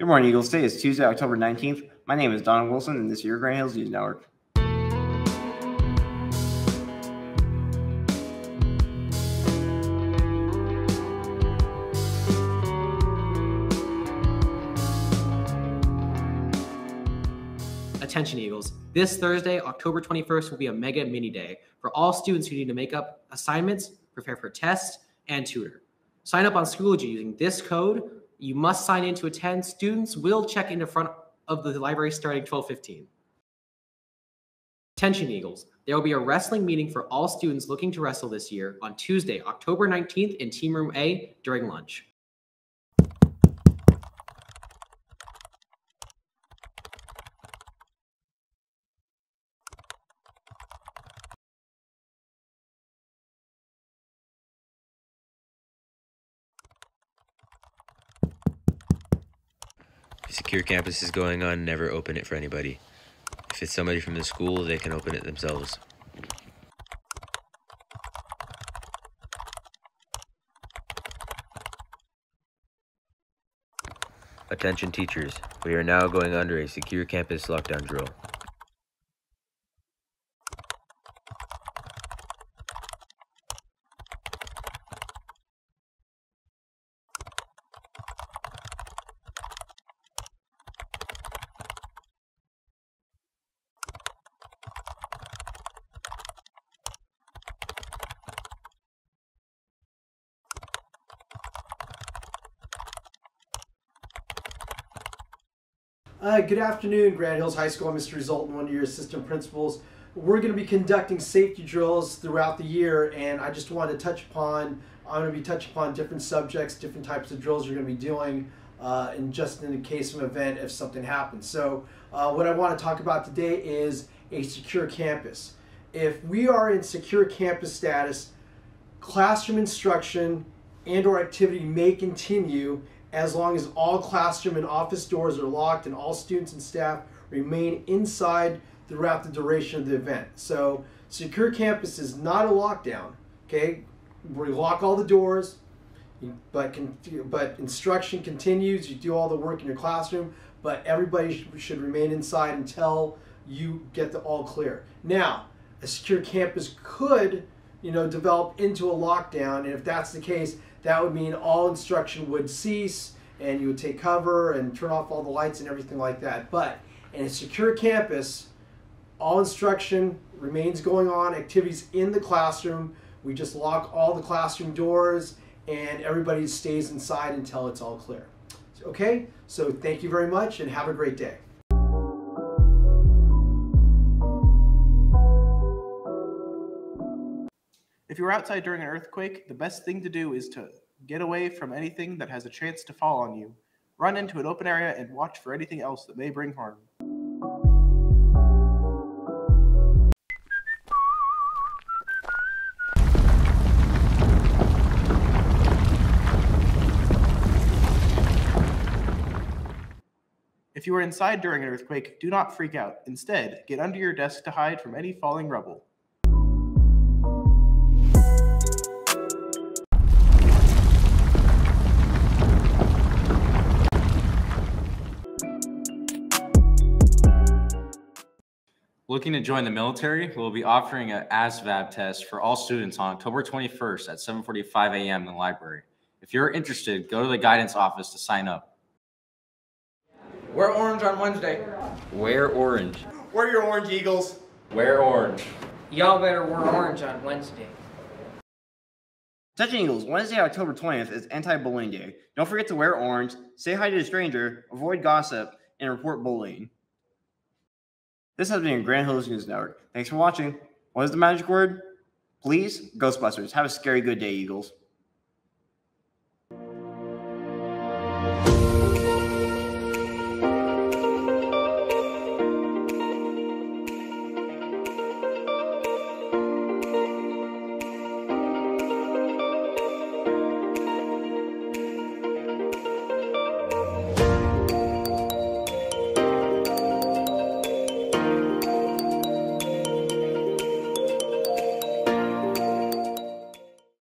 Good morning, Eagles. Today is Tuesday, October 19th. My name is Donald Wilson, and this is your Granite Hills News Network. Attention Eagles. This Thursday, October 21st, will be a mega mini day for all students who need to make up assignments, prepare for tests, and tutor. Sign up on Schoology using this code. You must sign in to attend. Students will check in front of the library starting 1215. Attention Eagles. There will be a wrestling meeting for all students looking to wrestle this year on Tuesday, October 19th in Team Room A during lunch. Secure campus is going on, never open it for anybody. If it's somebody from the school, they can open it themselves. Attention teachers, we are now going under a secure campus lockdown drill. Uh, good afternoon, Granite Hills High School. I'm Mr. Zoltan, one of your assistant principals. We're going to be conducting safety drills throughout the year, and I just wanted to touch upon. I'm going to be touching upon different subjects, different types of drills you're going to be doing, uh, and just in the case of an event if something happens. So, uh, what I want to talk about today is a secure campus. If we are in secure campus status, classroom instruction and/or activity may continue as long as all classroom and office doors are locked and all students and staff remain inside throughout the duration of the event. So secure campus is not a lockdown, okay? We lock all the doors, but but instruction continues. You do all the work in your classroom, but everybody should remain inside until you get the all clear. Now, a secure campus could, you know, develop into a lockdown, and if that's the case, that would mean all instruction would cease and you would take cover and turn off all the lights and everything like that. But in a secure campus, all instruction remains going on, activities in the classroom. We just lock all the classroom doors and everybody stays inside until it's all clear. Okay, so thank you very much and have a great day. If you're outside during an earthquake, the best thing to do is to get away from anything that has a chance to fall on you. Run into an open area and watch for anything else that may bring harm. If you are inside during an earthquake, do not freak out. Instead, get under your desk to hide from any falling rubble. Looking to join the military, we'll be offering an ASVAB test for all students on October 21st at 7:45 a.m. in the library. If you're interested, go to the guidance office to sign up. Wear orange on Wednesday. Wear orange. Wear your orange, Eagles. Wear orange. Y'all better wear orange on Wednesday. Attention Eagles, Wednesday, October 20th is anti-bullying day. Don't forget to wear orange, say hi to a stranger, avoid gossip, and report bullying. This has been Granite Hills News Network. Thanks for watching. What is the magic word? Please, Ghostbusters. Have a scary good day, Eagles.